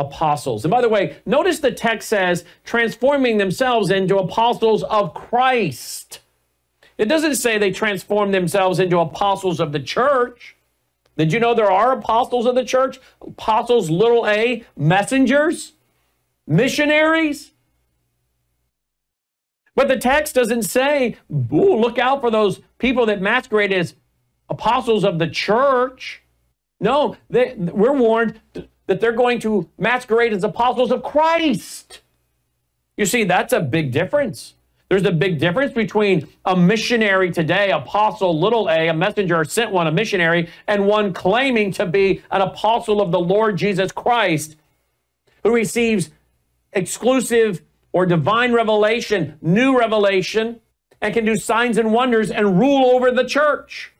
apostles. And by the way, notice the text says transforming themselves into apostles of Christ. It doesn't say they transform themselves into apostles of the church. Did you know there are apostles of the church? Apostles, little a, messengers, missionaries. But the text doesn't say, ooh, look out for those people that masquerade as apostles of the church. No, they, we're warned that they're going to masquerade as apostles of Christ. You see, that's a big difference. There's a big difference between a missionary today, apostle, little a, a messenger, sent one, a missionary, and one claiming to be an apostle of the Lord Jesus Christ who receives exclusive or divine revelation, new revelation, and can do signs and wonders and rule over the church.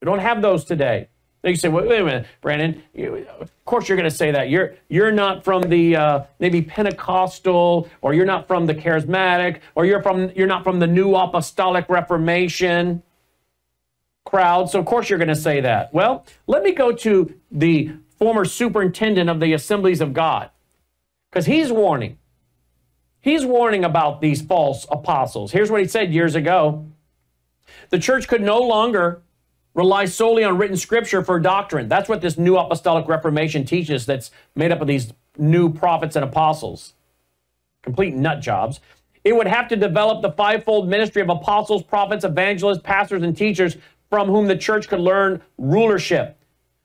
We don't have those today. You say, wait, wait a minute, Brannon. You, of course, you're going to say that. You're you're not from the uh, maybe Pentecostal, or you're not from the Charismatic, or you're from you're not from the New Apostolic Reformation crowd. So of course you're going to say that. Well, let me go to the former superintendent of the Assemblies of God, because he's warning. He's warning about these false apostles. Here's what he said years ago: the church could no longer rely solely on written scripture for doctrine. That's what this new apostolic reformation teaches that's made up of these new prophets and apostles. Complete nut jobs. It would have to develop the fivefold ministry of apostles, prophets, evangelists, pastors, and teachers from whom the church could learn rulership.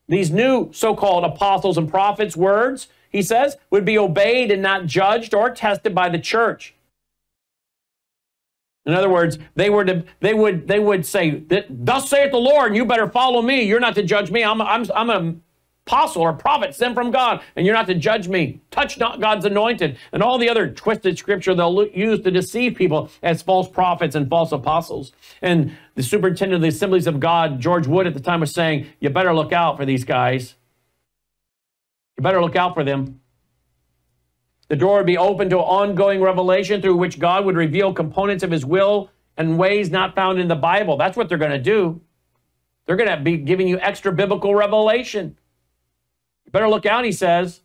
These new so called apostles and prophets' words, he says, would be obeyed and not judged or tested by the church. In other words, they were to, they would they would say, "Thus saith the Lord, and you better follow me. You're not to judge me. I'm I'm I'm an apostle or prophet sent from God, and you're not to judge me. Touch not God's anointed." And all the other twisted scripture they'll use to deceive people as false prophets and false apostles. And the superintendent of the Assemblies of God, George Wood, at the time was saying, "You better look out for these guys. You better look out for them." The door would be open to ongoing revelation through which God would reveal components of his will and ways not found in the Bible. That's what they're going to do. They're going to be giving you extra biblical revelation. You better look out, he says.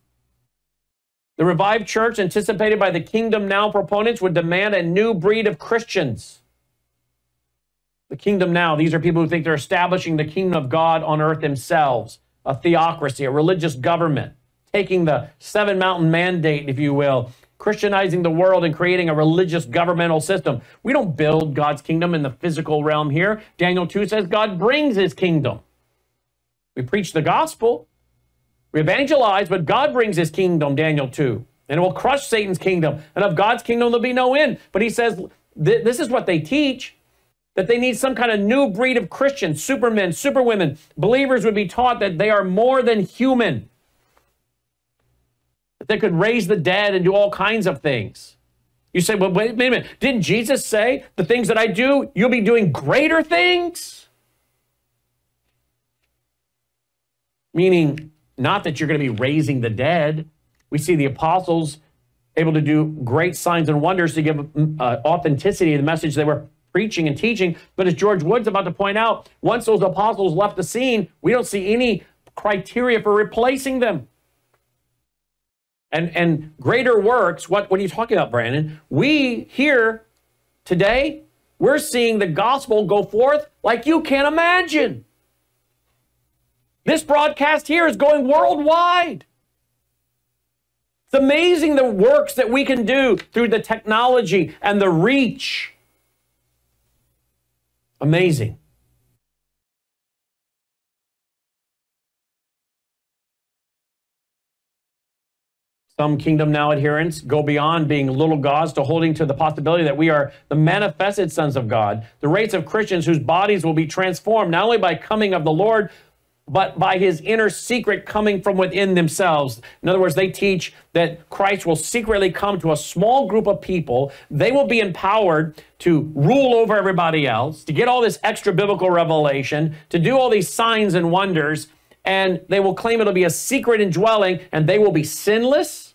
The revived church, anticipated by the kingdom now proponents, would demand a new breed of Christians. The kingdom now, these are people who think they're establishing the kingdom of God on earth themselves, a theocracy, a religious government taking the seven mountain mandate, if you will, Christianizing the world and creating a religious governmental system. We don't build God's kingdom in the physical realm here. Daniel 2 says God brings his kingdom. We preach the gospel, we evangelize, but God brings his kingdom, Daniel 2. And it will crush Satan's kingdom. And of God's kingdom, there'll be no end. But he says th- this is what they teach that they need some kind of new breed of Christians, supermen, superwomen. Believers would be taught that they are more than human that they could raise the dead and do all kinds of things. You say, well, wait, wait a minute. Didn't Jesus say the things that I do, you'll be doing greater things? Meaning, not that you're going to be raising the dead. We see the apostles able to do great signs and wonders to give uh, authenticity to the message they were preaching and teaching. But as George Wood's about to point out, once those apostles left the scene, we don't see any criteria for replacing them and, and greater works. What, what are you talking about, Brannon? We here today, we're seeing the gospel go forth like you can't imagine. This broadcast here is going worldwide. It's amazing the works that we can do through the technology and the reach. Amazing. Some kingdom now adherents go beyond being little gods to holding to the possibility that we are the manifested sons of God. The race of Christians whose bodies will be transformed not only by coming of the Lord, but by his inner secret coming from within themselves. In other words, they teach that Christ will secretly come to a small group of people. They will be empowered to rule over everybody else, to get all this extra biblical revelation, to do all these signs and wonders, and they will claim it'll be a secret indwelling, and they will be sinless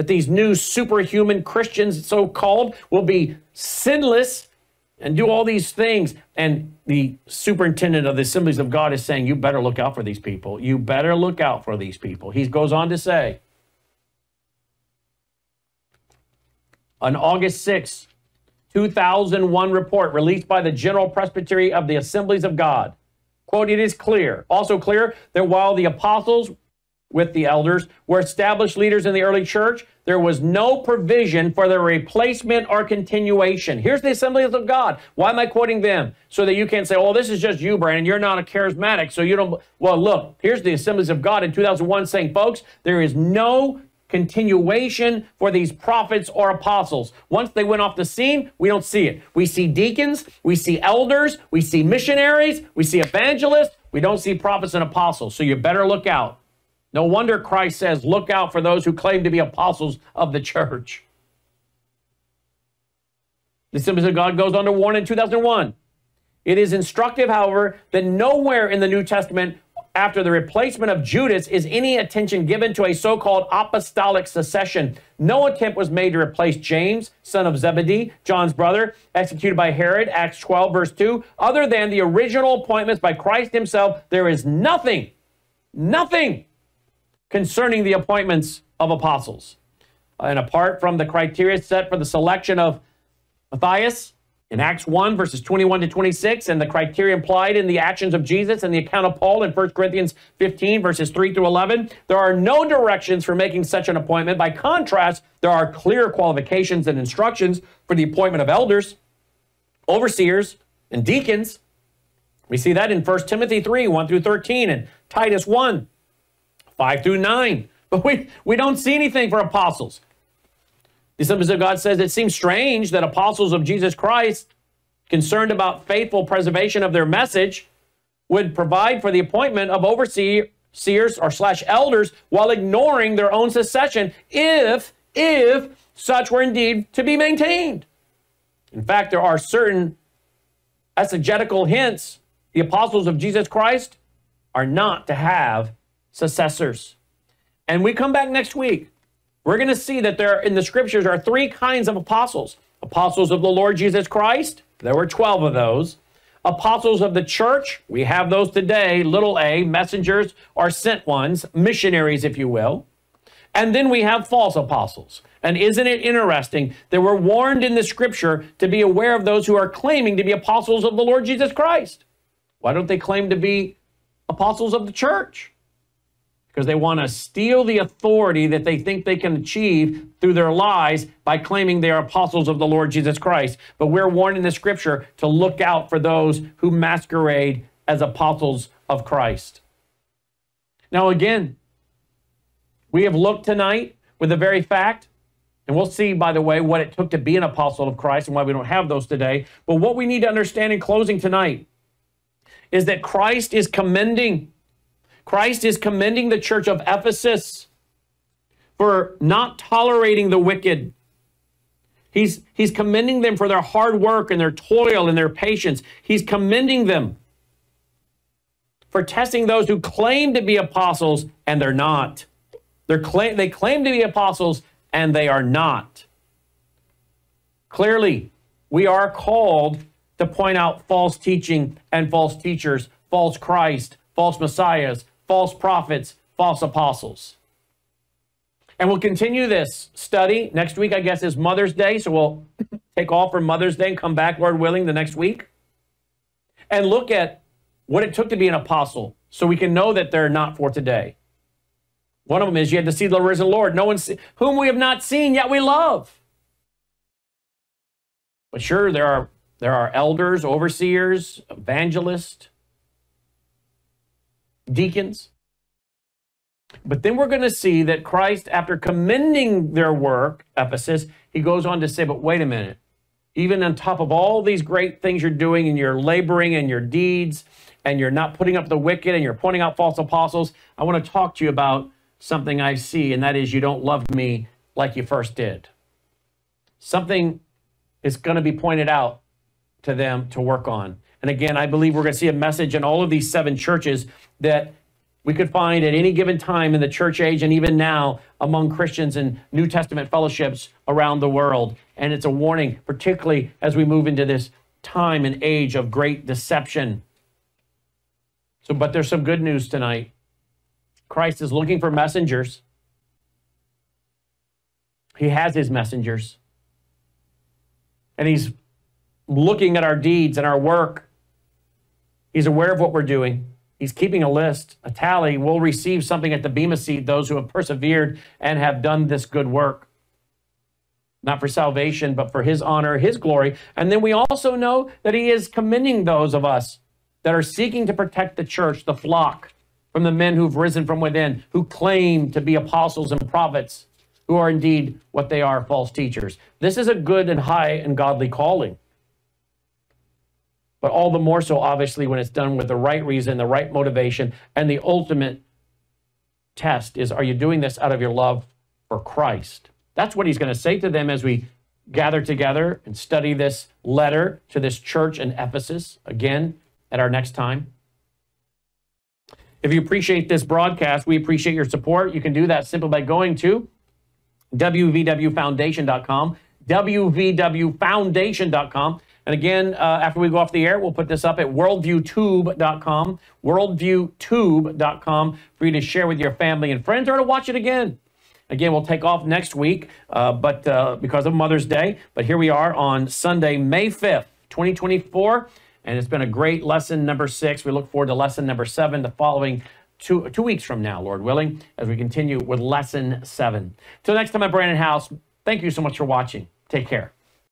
that these new superhuman Christians, so called, will be sinless and do all these things. And the superintendent of the assemblies of God is saying, You better look out for these people. You better look out for these people. He goes on to say, on August 6, 2001 report released by the General Presbytery of the Assemblies of God. Quote, it is clear, also clear, that while the apostles with the elders were established leaders in the early church, there was no provision for their replacement or continuation. Here's the Assemblies of God. Why am I quoting them? So that you can't say, oh, this is just you, Brandon. You're not a charismatic, so you don't. Well, look, here's the Assemblies of God in 2001 saying, folks, there is no continuation for these prophets or apostles. Once they went off the scene, we don't see it. We see deacons, we see elders, we see missionaries, we see evangelists, we don't see prophets and apostles. So you better look out. No wonder Christ says, Look out for those who claim to be apostles of the church. The Assemblies of God goes on to warn in 2001. It is instructive, however, that nowhere in the New Testament after the replacement of Judas is any attention given to a so called apostolic succession. No attempt was made to replace James, son of Zebedee, John's brother, executed by Herod, Acts 12, verse 2. Other than the original appointments by Christ himself, there is nothing, nothing concerning the appointments of apostles. And apart from the criteria set for the selection of Matthias, in Acts 1, verses 21 to 26, and the criteria implied in the actions of Jesus and the account of Paul in 1 Corinthians 15, verses 3 through 11, there are no directions for making such an appointment. By contrast, there are clear qualifications and instructions for the appointment of elders, overseers, and deacons. We see that in 1 Timothy 3, 1 through 13, and Titus 1, 5 through 9. But we, we don't see anything for apostles. The Assemblies of God says it seems strange that apostles of Jesus Christ, concerned about faithful preservation of their message, would provide for the appointment of overseers or slash elders while ignoring their own succession if if such were indeed to be maintained. In fact, there are certain exegetical hints the apostles of Jesus Christ are not to have successors. And we come back next week we're going to see that there in the scriptures are three kinds of apostles apostles of the Lord Jesus Christ, there were 12 of those. Apostles of the church, we have those today, little a, messengers or sent ones, missionaries, if you will. And then we have false apostles. And isn't it interesting that we're warned in the scripture to be aware of those who are claiming to be apostles of the Lord Jesus Christ? Why don't they claim to be apostles of the church? Because they want to steal the authority that they think they can achieve through their lies by claiming they are apostles of the Lord Jesus Christ. But we're warned in the scripture to look out for those who masquerade as apostles of Christ. Now, again, we have looked tonight with the very fact, and we'll see, by the way, what it took to be an apostle of Christ and why we don't have those today. But what we need to understand in closing tonight is that Christ is commending Christ is commending the church of Ephesus for not tolerating the wicked. He's, he's commending them for their hard work and their toil and their patience. He's commending them for testing those who claim to be apostles and they're not. They're claim, they claim to be apostles and they are not. Clearly, we are called to point out false teaching and false teachers, false Christ, false messiahs, false prophets, false apostles. And we'll continue this study. Next week, I guess, is Mother's Day. So we'll take off for Mother's Day and come back, Lord willing, the next week and look at what it took to be an apostle so we can know that they're not for today. One of them is you had to see the risen Lord. No one, see, whom we have not seen, yet we love. But sure, there are there are elders, overseers, evangelists, deacons. But then we're going to see that Christ, after commending their work, Ephesus, he goes on to say, but wait a minute. Even on top of all these great things you're doing and you're laboring and your deeds, and you're not putting up the wicked and you're pointing out false apostles, I want to talk to you about something I see, and that is you don't love me like you first did. Something is going to be pointed out to them to work on. And again, I believe we're going to see a message in all of these seven churches that we could find at any given time in the church age and even now among Christians in New Testament fellowships around the world. And it's a warning, particularly as we move into this time and age of great deception. So, but there's some good news tonight. Christ is looking for messengers. He has his messengers. And he's looking at our deeds and our work. He's aware of what we're doing. He's keeping a list, a tally. We'll receive something at the Bema seat, those who have persevered and have done this good work. Not for salvation, but for his honor, his glory. And then we also know that he is commending those of us that are seeking to protect the church, the flock, from the men who've risen from within, who claim to be apostles and prophets, who are indeed what they are false teachers. This is a good and high and godly calling but all the more so, obviously, when it's done with the right reason, the right motivation, and the ultimate test is are you doing this out of your love for Christ? That's what he's going to say to them as we gather together and study this letter to this church in Ephesus again at our next time. If you appreciate this broadcast, we appreciate your support. You can do that simply by going to wvwfoundation.com, wvwfoundation.com. And again, uh, after we go off the air, we'll put this up at worldviewtube.com, worldviewtube.com for you to share with your family and friends or to watch it again. Again, we'll take off next week, uh, but uh, because of Mother's Day. But here we are on Sunday, May 5th, 2024. And it's been a great lesson number six. We look forward to lesson number seven the following two, two weeks from now, Lord willing, as we continue with lesson seven. Till next time at Brannon Howse, thank you so much for watching. Take care.